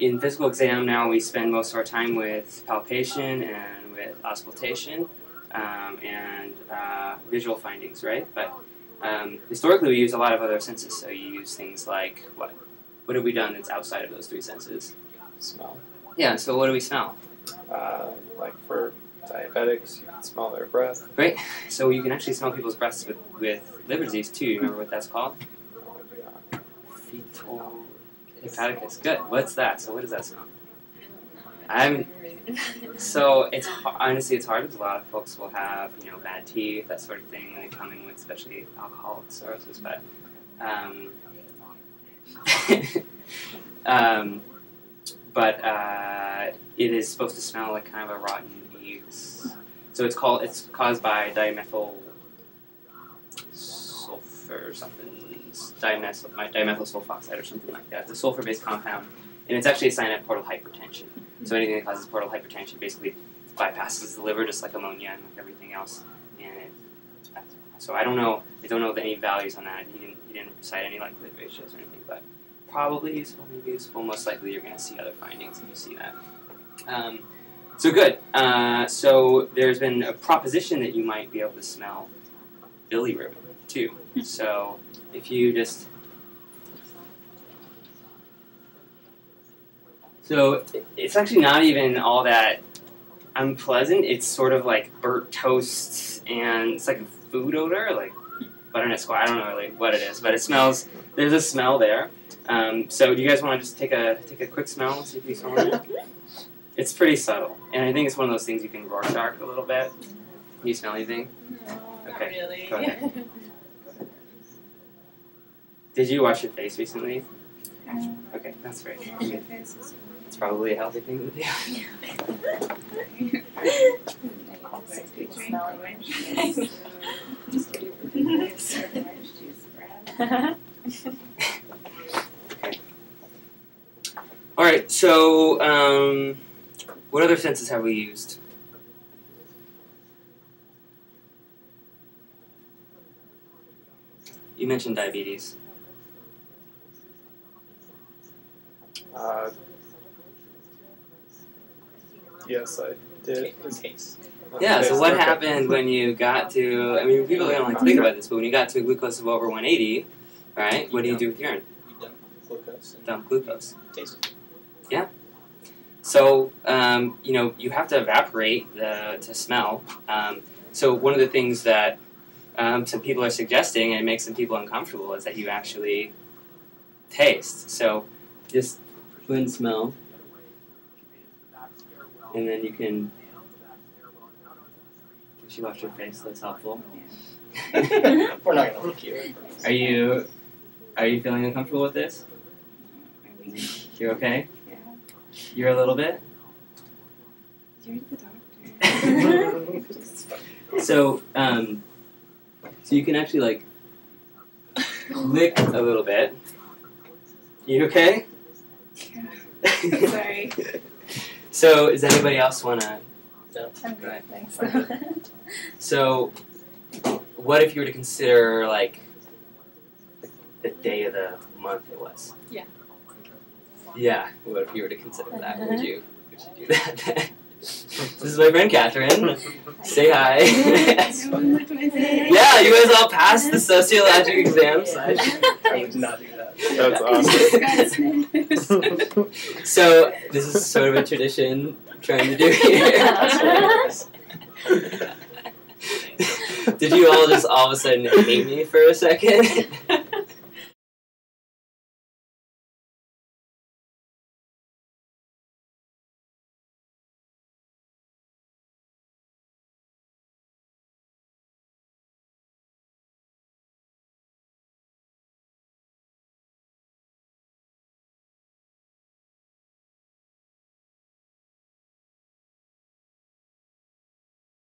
in physical exam now we spend most of our time with palpation and with auscultation um, and uh, visual findings, right? But um, historically, we use a lot of other senses. So you use things like what? What have we done that's outside of those three senses? Smell. Yeah. So what do we smell? Uh, like for diabetics, you can smell their breath. Right. So you can actually smell people's breaths with, with liver disease too. You remember what that's called? Yeah. Fetor hepaticus. Good. What's that? So what does that smell? I'm so it's honestly it's hard because a lot of folks will have you know bad teeth that sort of thing when they come in with especially alcoholic cirrhosis, but um, um, but uh, it is supposed to smell like kind of a rotten eggs. So it's called it's caused by dimethyl sulfur or something dimethyl dimethyl sulfoxide or something like that. It's a sulfur based compound and it's actually a sign of portal hypertension. So anything that causes portal hypertension basically bypasses the liver, just like ammonia and like everything else. And it, so I don't know. I don't know any values on that. He didn't. He didn't cite any like ratios or anything, but probably useful, maybe useful. Most likely, you're going to see other findings if you see that. Um, so good. Uh, so there's been a proposition that you might be able to smell bilirubin too. So if you just So it's actually not even all that unpleasant. It's sort of like burnt toast, and it's like a food odor, like butternut squash. I don't know really what it is, but it smells. There's a smell there. Um, so do you guys want to just take a take a quick smell, see if you smell it? It's pretty subtle, and I think it's one of those things you can Rorschach a little bit. You smell anything? No, not Okay, really. go ahead. Did you wash your face recently? Um, Okay, that's great. your face is- It's probably a healthy thing to do. Six people smelling orange Just kidding. Orange juice bread. All right. So, um, what other senses have we used? You mentioned diabetes. Uh, yes, I did. Taste. Yeah. So, what okay. happened when you got to? I mean, people don't like to think about this, but when you got to a glucose of over 180, right? What do you do with urine? You dump glucose and Dump glucose. taste it. Yeah. So, um, you know, you have to evaporate the, to smell. Um, so, one of the things that um, some people are suggesting, and it makes some people uncomfortable, is that you actually taste. So, just go smell. And then you can. She washed her face, that's helpful. We're not gonna look you. Are you are you feeling uncomfortable with this? You're okay? Yeah. You're a little bit? You're the doctor. So, um, so you can actually like lick a little bit. You okay? Yeah. Sorry. so, does anybody else want to? I'm Go ahead. good, thanks. So, what if you were to consider like the day of the month it was? Yeah. Yeah. What if you were to consider that? Would uh-huh. you? Would you do that? this is my friend Catherine. Say hi. Everyone looked at my face. yeah, you guys all passed the sociologic exams. I would not do that. That's awesome. So this is sort of a tradition I'm trying to do here. Did you all just all of a sudden hate me for a second?